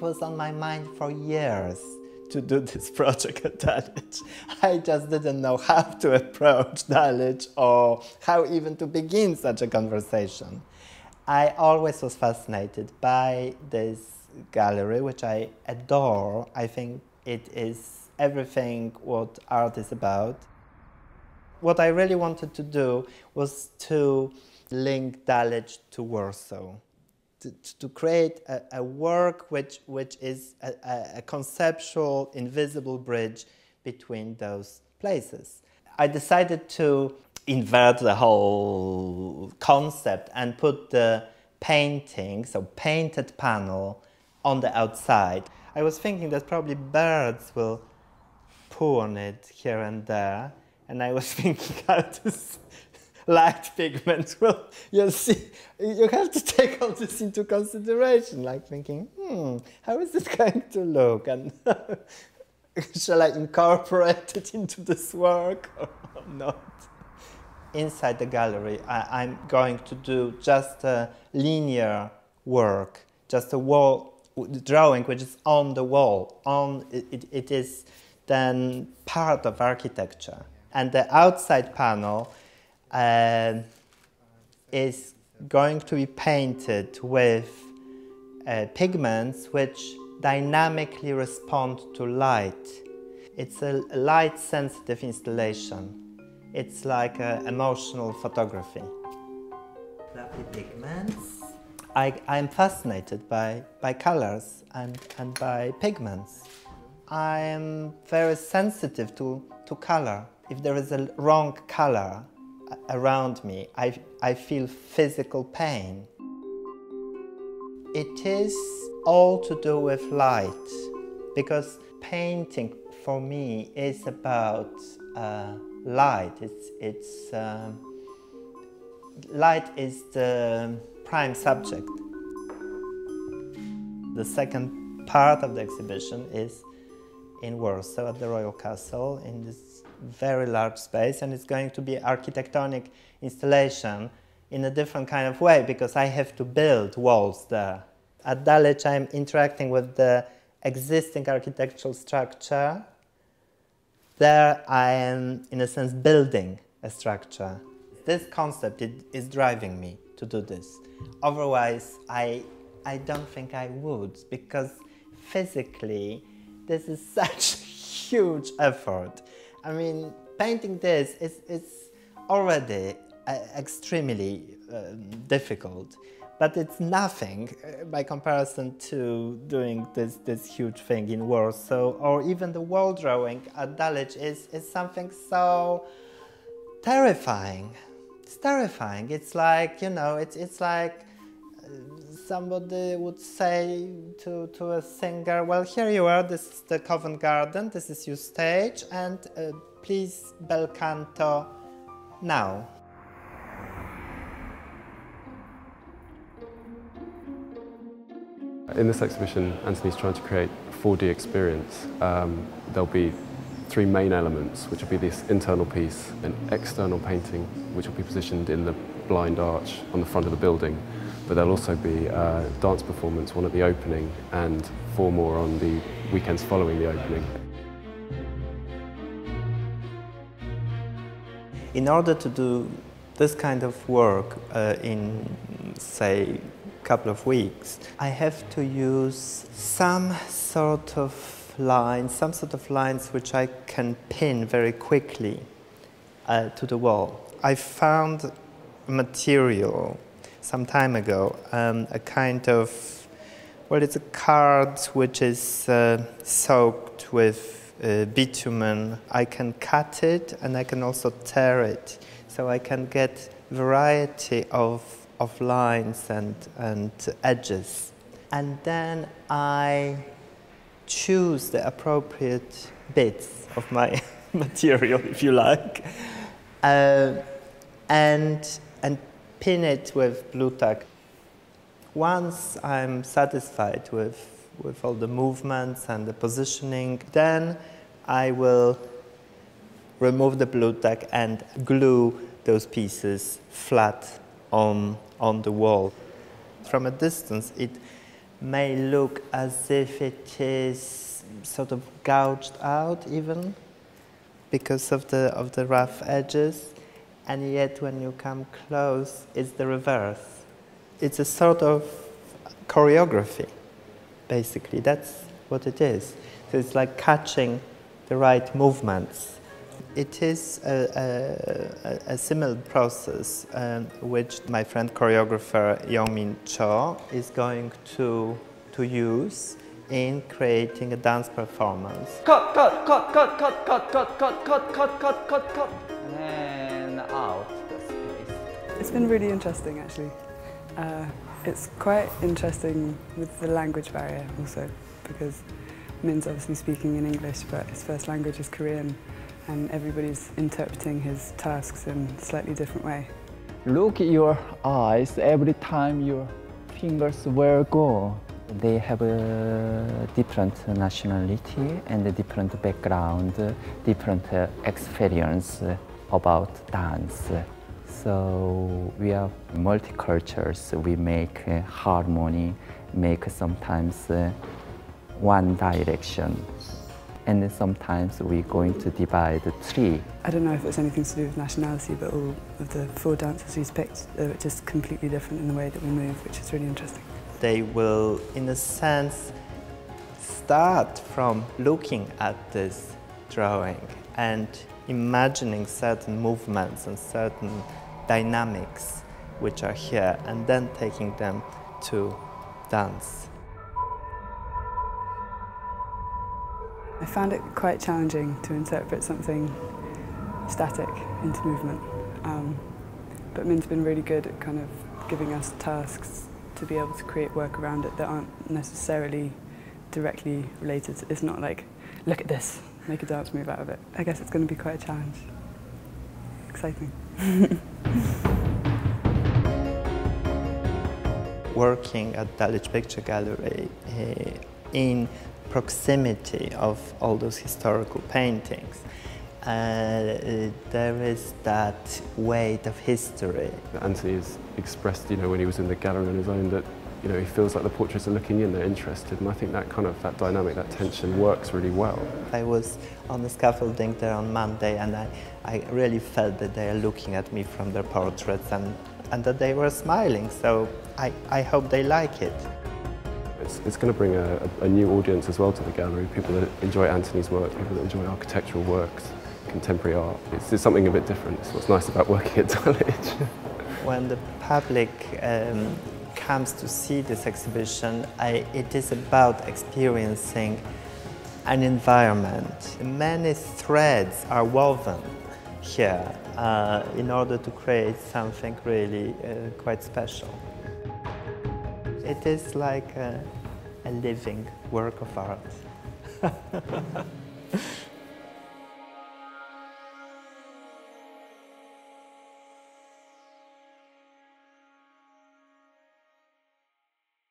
was on my mind for years to do this project at Dulwich. I just didn't know how to approach Dulwich or how even to begin such a conversation. I always was fascinated by this gallery, which I adore. I think it is everything what art is about. What I really wanted to do was to link Dulwich to Warsaw to, to create a, a, work which, which is a, a, conceptual, invisible bridge between those places. I decided to invert the whole concept and put the painting, so painted panel, on the outside. I was thinking that probably birds will poo on it here and there, and I was thinking how to light pigments. Well, you see, you have to take all this into consideration, like thinking, hmm, how is this going to look? And shall I incorporate it into this work or not? Inside the gallery, I, am going to do just a linear work, just a wall drawing which is on the wall. On it, it, it is then part of architecture. And the outside panel uh, is going to be painted with uh, pigments which dynamically respond to light. It's a light sensitive installation. It's like emotional photography. Lovely pigments. I, I'm fascinated by, by colors and, and by pigments. I'm very sensitive to, to color. If there is a wrong color, around me, I, I feel physical pain. It is all to do with light because painting for me is about uh, light. It's, it's, uh, light is the prime subject. The second part of the exhibition is in Warsaw at the Royal Castle in this very large space and it's going to be architectonic installation in a different kind of way because I have to build walls there. At Dulwich I'm interacting with the existing architectural structure. There I am in a sense building a structure. This concept it, is driving me to do this. Otherwise I, I don't think I would because physically this is such a huge effort. I mean, painting this is, is already uh, extremely um, difficult, but it's nothing uh, by comparison to doing this, this huge thing in Warsaw, or even the wall drawing at Dulwich is, is something so terrifying. It's terrifying. It's like, you know, it's, it's like uh, somebody would say to, to a singer, well, here you are, this is the Covent Garden, this is your stage, and uh, please bel canto now. In this exhibition, Anthony's trying to create a 4D experience. Um, there'll be three main elements, which will be this internal piece, an external painting, which will be positioned in the blind arch on the front of the building, but there'll also be a dance performance, one at the opening, and four more on the weekends following the opening. In order to do this kind of work uh, in, say, a couple of weeks, I have to use some sort of lines, some sort of lines which I can pin very quickly uh, to the wall. I found material some time ago, um, a kind of, well, it's a card which is uh, soaked with uh, bitumen. I can cut it and I can also tear it. So I can get variety of, of lines and, and edges. And then I choose the appropriate bits of my material, if you like, uh, and, and pin it with Blu Tack. Once I'm satisfied with, with all the movements and the positioning, then I will remove the Blu Tack and glue those pieces flat on, on the wall. From a distance, it may look as if it is sort of gouged out even because of the, of the rough edges, and yet when you come close, it's the reverse. It's a sort of choreography, basically. That's what it is. So it's like catching the right movements. It is a, a, a similar process um, which my friend choreographer Yongmin Cho is going to, to use in creating a dance performance. Cut, cut, cut, cut, cut, cut, cut, cut, cut, cut, cut, cut, cut. And out the space. It's been really interesting actually. Uh, it's quite interesting with the language barrier also because Min's obviously speaking in English but his first language is Korean and everybody's interpreting his tasks in a slightly different way. Look at your eyes every time your fingers will go. They have a different nationality and a different background, different uh, experience about dance. So we are multicultures. We make uh, harmony, make sometimes uh, one direction. And sometimes we're going to divide the three. I don't know if it's anything to do with nationality, but all of the four dancers he's picked are just completely different in the way that we move, which is really interesting they will, in a sense, start from looking at this drawing and imagining certain movements and certain dynamics which are here and then taking them to dance. I found it quite challenging to interpret something static into movement. Um, but Min's been really good at kind of giving us tasks to be able to create work around it that aren't necessarily directly related. It's not like, look at this, make a dance move out of it. I guess it's going to be quite a challenge. Exciting. Working at Dulwich Picture Gallery uh, in proximity of all those historical paintings, uh, there is that weight of history. Anthony has expressed, you know, when he was in the gallery on his own, that you know he feels like the portraits are looking in, they're interested, and I think that kind of that dynamic, that tension works really well. I was on the scaffolding there on Monday, and I, I really felt that they are looking at me from their portraits, and and that they were smiling. So I I hope they like it. It's, it's going to bring a, a new audience as well to the gallery, people that enjoy Anthony's work, people that enjoy architectural works contemporary art. It's, it's something a bit different. It's what's nice about working at Dulwich. when the public um, comes to see this exhibition, I, it is about experiencing an environment. Many threads are woven here uh, in order to create something really uh, quite special. It is like a, a living work of art.